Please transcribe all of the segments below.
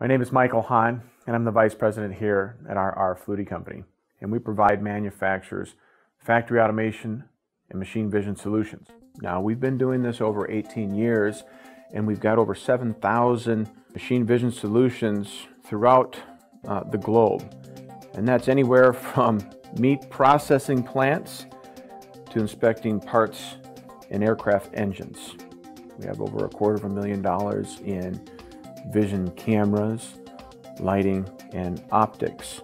My name is Michael Hahn, and I'm the Vice President here at our. Floody Company. And we provide manufacturers factory automation and machine vision solutions. Now, we've been doing this over 18 years, and we've got over 7,000 machine vision solutions throughout uh, the globe. And that's anywhere from meat processing plants to inspecting parts in aircraft engines. We have over a quarter of a million dollars in vision cameras, lighting, and optics.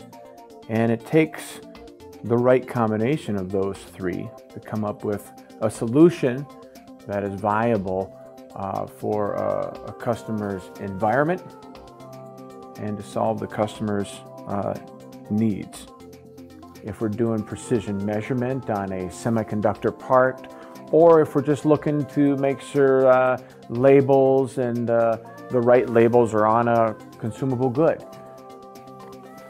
And it takes the right combination of those three to come up with a solution that is viable uh, for a, a, customer's environment and to solve the customer's uh, needs. If we're doing precision measurement on a semiconductor part, or if we're just looking to make sure uh, labels and uh, the right labels are on a consumable good.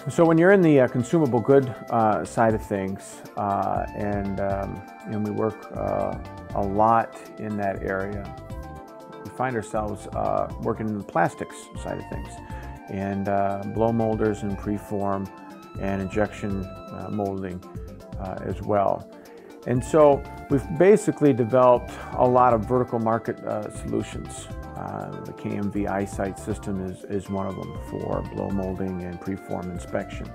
So when you're in the uh, consumable good uh, side of things, uh, and, um, and we work uh, a lot in that area, we find ourselves uh, working in the plastics side of things, and uh, blow molders and preform and injection molding as well. And so we've basically developed a lot of vertical market solutions uh, the KMV iSight system is, is one of them for blow molding and preform inspection.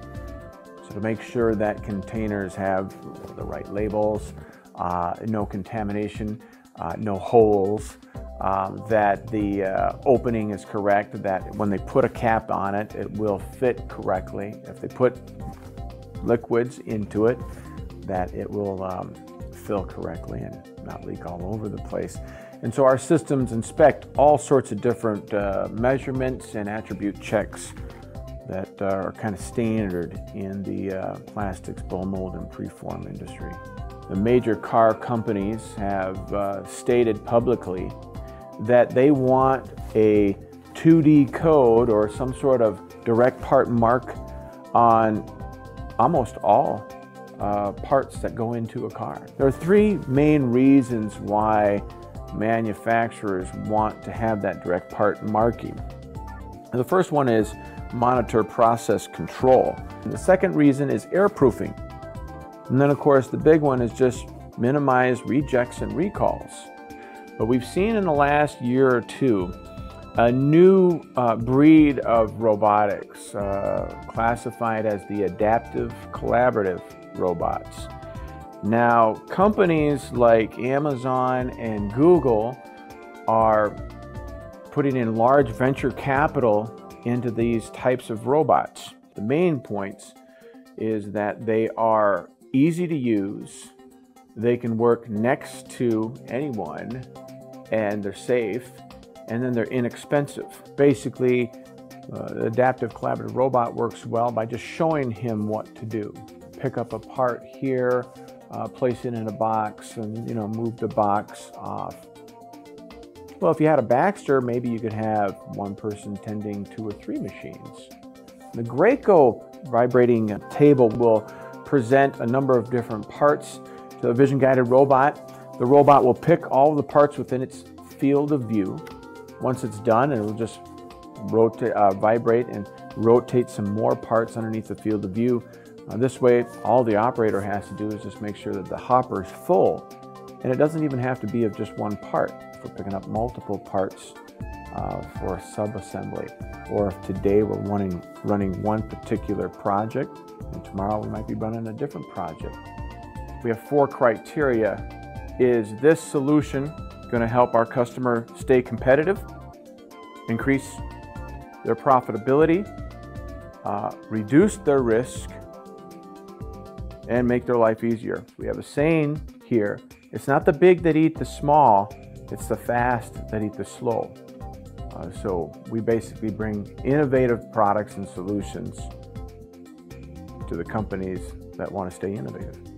So to make sure that containers have the right labels, uh, no contamination, uh, no holes, um, that the uh, opening is correct, that when they put a cap on it, it will fit correctly. If they put liquids into it, that it will um, fill correctly and not leak all over the place. And so our systems inspect all sorts of different uh, measurements and attribute checks that are kind of standard in the uh, plastics, blow mold, and preform industry. The major car companies have uh, stated publicly that they want a 2D code or some sort of direct part mark on almost all uh, parts that go into a car. There are three main reasons why manufacturers want to have that direct part marking. The first one is monitor process control. And the second reason is error-proofing. And then of course the big one is just minimize rejects and recalls. But we've seen in the last year or two a new uh, breed of robotics uh, classified as the adaptive collaborative robots. Now, companies like Amazon and Google are putting in large venture capital into these types of robots. The main points is that they are easy to use, they can work next to anyone, and they're safe, and then they're inexpensive. Basically, uh, the adaptive collaborative robot works well by just showing him what to do. Pick up a part here, uh, place it in a box and you know move the box off. Well, if you had a Baxter, maybe you could have one person tending two or three machines. The Graco vibrating table will present a number of different parts to the vision guided robot. The robot will pick all the parts within its field of view. Once it's done, it will just rotate, uh, vibrate and rotate some more parts underneath the field of view this way, all the operator has to do is just make sure that the hopper is full. And it doesn't even have to be of just one part. If we're picking up multiple parts uh, for a sub-assembly, or if today we're running, running one particular project, and tomorrow we might be running a different project. We have four criteria. Is this solution going to help our customer stay competitive, increase their profitability, uh, reduce their risk, and make their life easier. We have a saying here it's not the big that eat the small, it's the fast that eat the slow. Uh, so we basically bring innovative products and solutions to the companies that want to stay innovative.